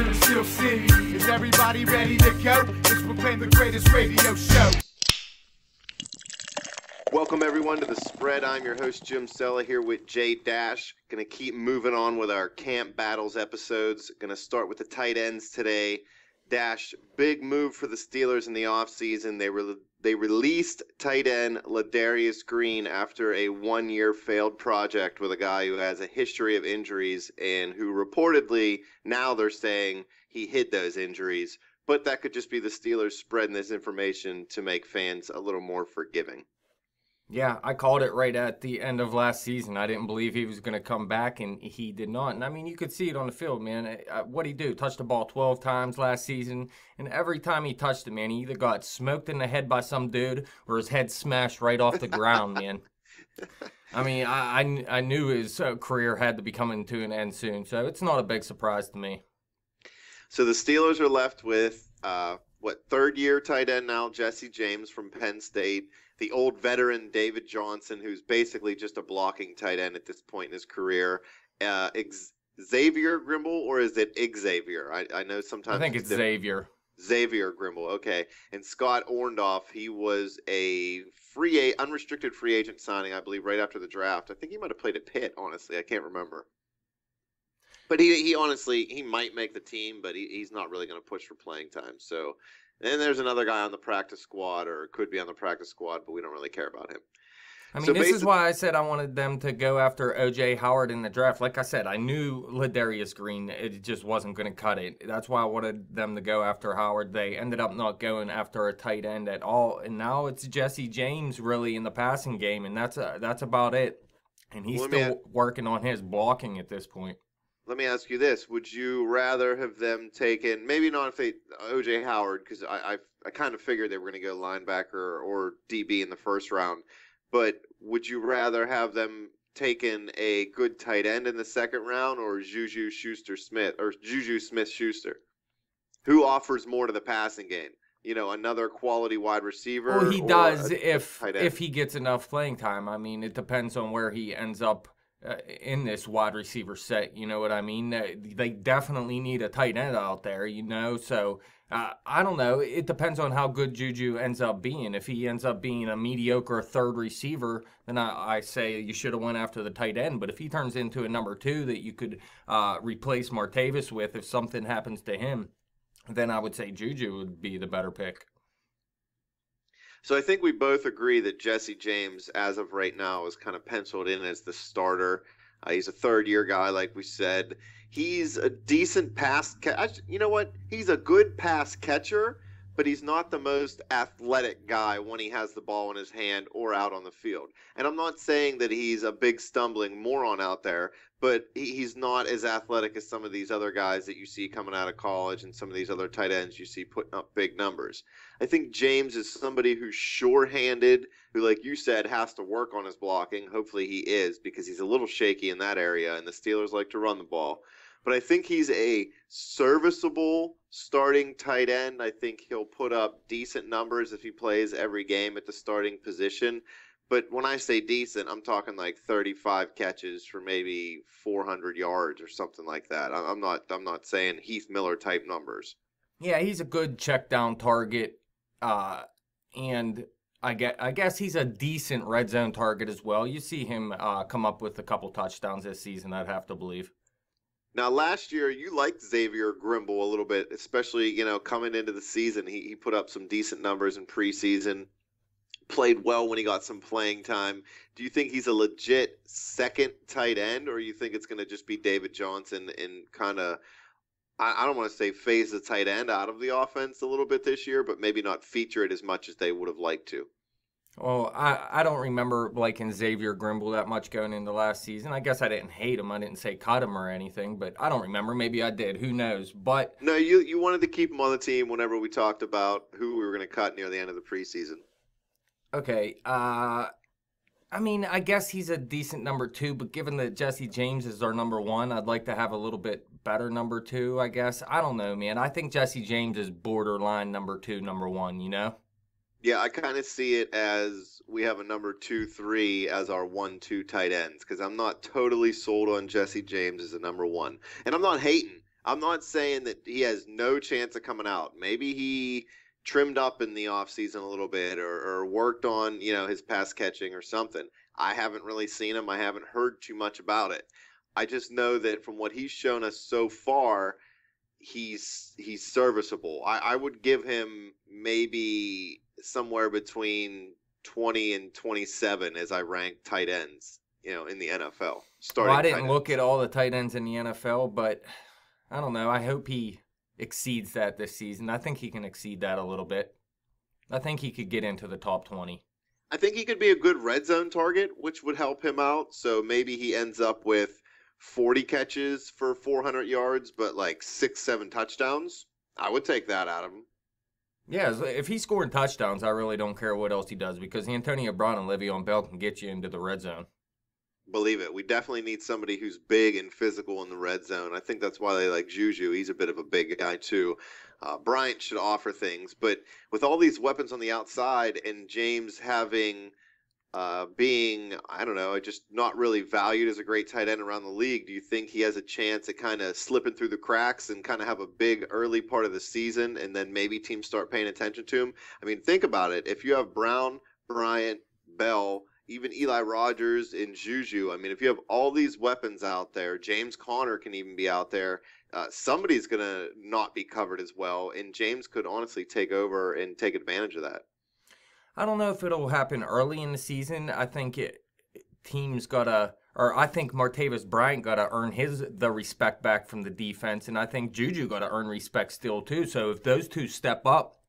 City. Is everybody ready to go? Let's proclaim the greatest radio show. Welcome everyone to the spread. I'm your host Jim Cella here with Jay Dash. Gonna keep moving on with our camp battles episodes. Gonna start with the tight ends today. Dash, big move for the Steelers in the offseason. They were they released tight end Ladarius Green after a one-year failed project with a guy who has a history of injuries and who reportedly now they're saying he hid those injuries. But that could just be the Steelers spreading this information to make fans a little more forgiving. Yeah, I called it right at the end of last season. I didn't believe he was going to come back, and he did not. And I mean, you could see it on the field, man. What he do? Touched the ball 12 times last season, and every time he touched it, man, he either got smoked in the head by some dude or his head smashed right off the ground, man. I mean, I, I, I knew his uh, career had to be coming to an end soon, so it's not a big surprise to me. So the Steelers are left with uh, what third year tight end now, Jesse James from Penn State the old veteran David Johnson, who's basically just a blocking tight end at this point in his career. Uh, Xavier Grimble, or is it Xavier? I, I know sometimes. I think it's, it's Xavier. Xavier Grimble, okay. And Scott Orndoff, he was a free, a, unrestricted free agent signing, I believe, right after the draft. I think he might have played at Pitt. Honestly, I can't remember. But he, he honestly, he might make the team, but he, he's not really going to push for playing time. So then there's another guy on the practice squad, or could be on the practice squad, but we don't really care about him. I mean, so this is why I said I wanted them to go after OJ Howard in the draft. Like I said, I knew Ladarius Green, it just wasn't going to cut it. That's why I wanted them to go after Howard. They ended up not going after a tight end at all, and now it's Jesse James really in the passing game, and that's a, that's about it. And he's well, still working on his blocking at this point let me ask you this: Would you rather have them taken maybe not if they OJ Howard because I, I I kind of figured they were going to go linebacker or DB in the first round, but would you rather have them taken a good tight end in the second round or Juju Schuster Smith or Juju Smith Schuster, who offers more to the passing game? You know, another quality wide receiver. Well, he does if if he gets enough playing time. I mean, it depends on where he ends up uh, in this wide receiver set. You know what I mean? they definitely need a tight end out there. You know, so uh, I don't know. It depends on how good Juju ends up being. If he ends up being a mediocre third receiver, then I, I say you should have went after the tight end. But if he turns into a number two that you could uh, replace Martavis with, if something happens to him, then I would say Juju would be the better pick. So I think we both agree that Jesse James, as of right now, is kind of penciled in as the starter. Uh, he's a third year guy, like we said. He's a decent pass. Ca- you know what? He's a good pass catcher, but he's not the most athletic guy when he has the ball in his hand or out on the field. And I'm not saying that he's a big stumbling moron out there, but he's not as athletic as some of these other guys that you see coming out of college and some of these other tight ends you see putting up big numbers. I think James is somebody who's sure-handed, who, like you said, has to work on his blocking. Hopefully he is because he's a little shaky in that area, and the Steelers like to run the ball. But I think he's a serviceable starting tight end. I think he'll put up decent numbers if he plays every game at the starting position. But when I say decent, I'm talking like 35 catches for maybe 400 yards or something like that. I'm not I'm not saying Heath Miller type numbers. Yeah, he's a good check down target, uh, and I get I guess he's a decent red zone target as well. You see him uh, come up with a couple touchdowns this season. I'd have to believe. Now, last year you liked Xavier Grimble a little bit, especially you know coming into the season. He he put up some decent numbers in preseason played well when he got some playing time. Do you think he's a legit second tight end, or you think it's going to just be David Johnson and kind of? I, don't want to say phase the tight end out of the offense a little bit this year, but maybe not feature it as much as they would have liked to. Well, I, I don't remember liking Xavier Grimble that much going into last season. I guess I didn't hate him. I didn't say cut him or anything, but I don't remember. Maybe I did. Who knows? But no, you you wanted to keep him on the team whenever we talked about who we were going to cut near the end of the preseason. Okay. Uh, I mean, I guess he's a decent number two, but given that Jesse James is our number one, I'd like to have a little bit better number two, I guess. I don't know, man. I think Jesse James is borderline number two, number one, you know? Yeah, I kind of see it as we have a number two, three as our one, two tight ends because I'm not totally sold on Jesse James as a number one. And I'm not hating. I'm not saying that he has no chance of coming out. Maybe he trimmed up in the offseason a little bit or, or worked on, you know, his pass catching or something. I haven't really seen him. I haven't heard too much about it. I just know that from what he's shown us so far, he's he's serviceable. I, I would give him maybe somewhere between 20 and 27 as I rank tight ends, you know, in the NFL. Starting well, I didn't look at all the tight ends in the NFL, but I don't know. I hope he exceeds that this season. I think he can exceed that a little bit. I think he could get into the top 20. I think he could be a good red zone target, which would help him out. So maybe he ends up with 40 catches for 400 yards, but like six, seven touchdowns. I would take that out of him. Yeah, if he's scoring touchdowns, I really don't care what else he does because Antonio Brown and Le'Veon Bell can get you into the red zone. Believe it. We definitely need somebody who's big and physical in the red zone. I think that's why they like Juju. He's a bit of a big guy too. Uh, Bryant should offer things, but with all these weapons on the outside and James having uh, being I don't know, just not really valued as a great tight end around the league. Do you think he has a chance at kind of slipping through the cracks and kind of have a big early part of the season, and then maybe teams start paying attention to him? I mean, think about it. If you have Brown, Bryant, Bell even Eli Rogers and Juju. I mean, if you have all these weapons out there, James Conner can even be out there. Uh, somebody's going to not be covered as well, and James could honestly take over and take advantage of that. I don't know if it'll happen early in the season. I think it, teams gotta, or I think Martavis Bryant gotta earn his the respect back from the defense, and I think Juju gotta earn respect still too. So if those two step up,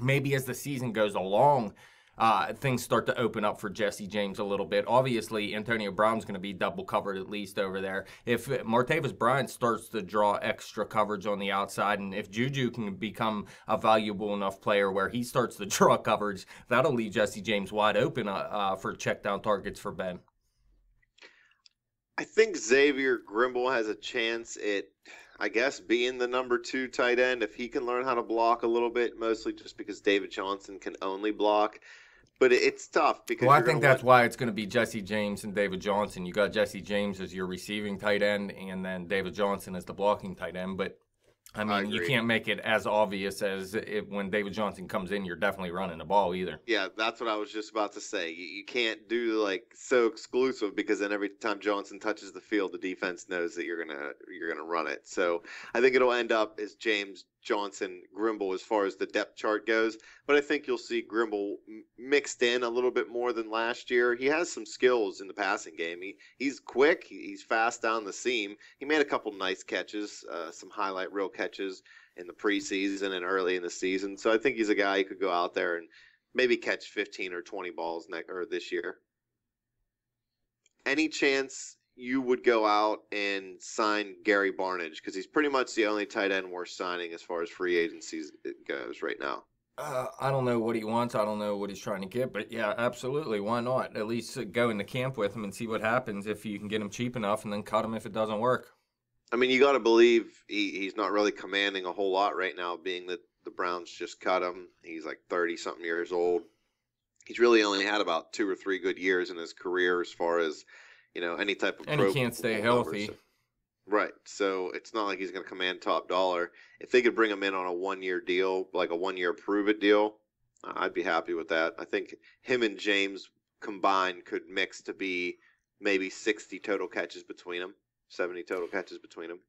maybe as the season goes along, uh, things start to open up for Jesse James a little bit. Obviously, Antonio Brown's going to be double covered at least over there. If Martavis Bryant starts to draw extra coverage on the outside, and if Juju can become a valuable enough player where he starts to draw coverage, that'll leave Jesse James wide open uh, uh, for check down targets for Ben. I think Xavier Grimble has a chance at, I guess, being the number two tight end if he can learn how to block a little bit, mostly just because David Johnson can only block but it's tough because. Well, I think that's why it's going to be Jesse James and David Johnson. You got Jesse James as your receiving tight end, and then David Johnson as the blocking tight end. But I mean, I you can't make it as obvious as when David Johnson comes in, you're definitely running the ball either. Yeah, that's what I was just about to say. You, you can't do like so exclusive because then every time Johnson touches the field, the defense knows that you're gonna you're gonna run it. So I think it'll end up as James Johnson, Grimble as far as the depth chart goes. But I think you'll see Grimble mixed in a little bit more than last year. He has some skills in the passing game. He he's quick. He's fast down the seam. He made a couple nice catches, uh, some highlight reel catches in the preseason and early in the season. So I think he's a guy who could go out there and maybe catch 15 or 20 balls next or this year. Any chance you would go out and sign Gary Barnidge because he's pretty much the only tight end worth signing as far as free agency goes right now. Uh, I don't know what he wants. I don't know what he's trying to get, but yeah, absolutely. Why not? At least go into camp with him and see what happens if you can get him cheap enough, and then cut him if it doesn't work. I mean, you got to believe he, he's not really commanding a whole lot right now, being that the Browns just cut him. He's like thirty something years old. He's really only had about two or three good years in his career as far as you know, any type of and he can't stay healthy. So, right. So it's not like he's going to command top dollar. If they could bring him in on a one year deal, like a one year prove it deal, I'd be happy with that. I think him and James combined could mix to be maybe 60 total catches between them, 70 total catches between them.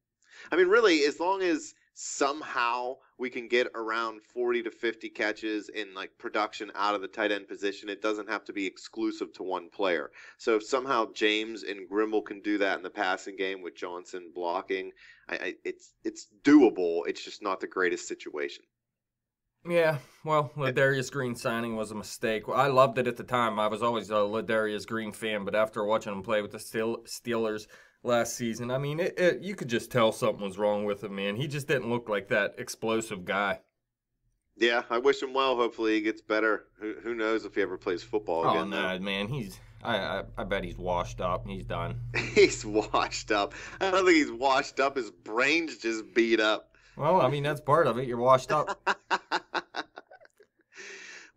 I mean, really, as long as somehow we can get around 40 to 50 catches in like production out of the tight end position. It doesn't have to be exclusive to one player. So if somehow James and Grimble can do that in the passing game with Johnson blocking, I, I, it's it's doable. It's just not the greatest situation. Yeah, well, Ladarius Green signing was a mistake. I loved it at the time. I was always a Ladarius Green fan, but after watching him play with the Steelers, last season. I mean, it, it, you could just tell something was wrong with him, man. He just didn't look like that explosive guy. Yeah, I wish him well. Hopefully, he gets better. Who, who knows if he ever plays football oh, again? Oh no, man, he's. I, I, I bet he's washed up. He's done. he's washed up. I don't think he's washed up. His brain's just beat up. Well, I mean that's part of it. You're washed up.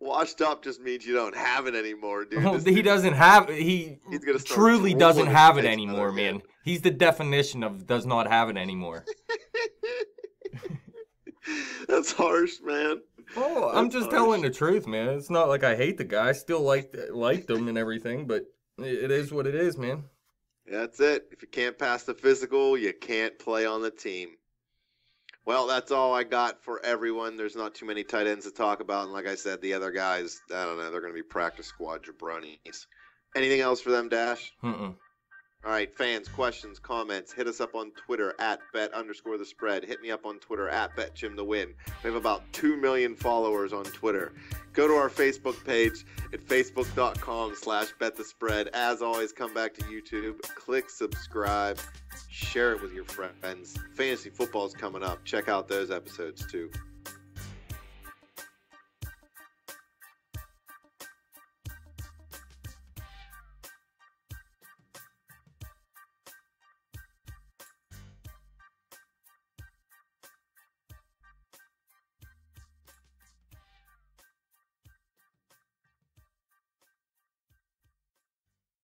washed up just means you don't have it anymore, dude. Well, he doesn't have he truly doesn't have it anymore, man. He's the definition of does not have it anymore. That's harsh, man. Oh, I'm just harsh. telling the truth, man. It's not like I hate the guy. I still like liked him and everything, but it is what it is, man. That's it. If you can't pass the physical, you can't play on the team. Well, that's all I got for everyone. There's not too many tight ends to talk about, and like I said, the other guys, I don't know, they're going to be practice squad jabronis. Anything else for them, Dash? Mm-mm. All right, fans, questions, comments, hit us up on Twitter at bet underscore the spread. Hit me up on Twitter at betchim the win. We have about 2 million followers on Twitter. Go to our Facebook page at facebook.com slash bet the spread. As always, come back to YouTube, click subscribe, share it with your friends. Fantasy football is coming up. Check out those episodes too.